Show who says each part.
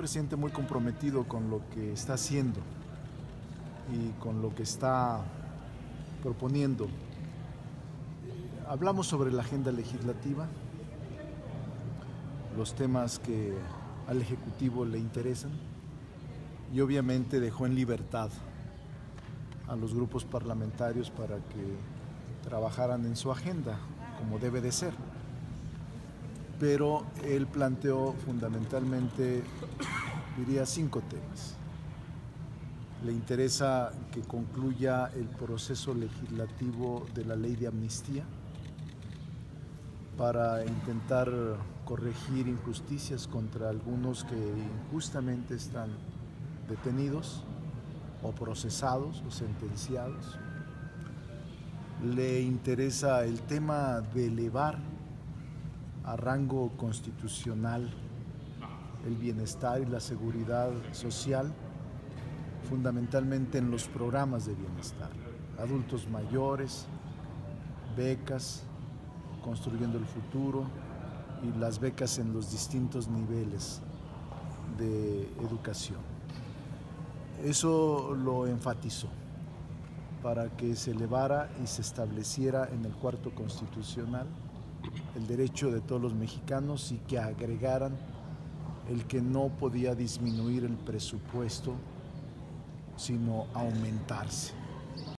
Speaker 1: presidente muy comprometido con lo que está haciendo y con lo que está proponiendo. Hablamos sobre la agenda legislativa, los temas que al Ejecutivo le interesan y obviamente dejó en libertad a los grupos parlamentarios para que trabajaran en su agenda, como debe de ser. Pero él planteó fundamentalmente, diría, cinco temas. Le interesa que concluya el proceso legislativo de la ley de amnistía para intentar corregir injusticias contra algunos que injustamente están detenidos o procesados o sentenciados. Le interesa el tema de elevar a rango constitucional el bienestar y la seguridad social, fundamentalmente en los programas de bienestar, adultos mayores, becas, construyendo el futuro y las becas en los distintos niveles de educación. Eso lo enfatizó para que se elevara y se estableciera en el cuarto constitucional el derecho de todos los mexicanos y que agregaran el que no podía disminuir el presupuesto, sino aumentarse.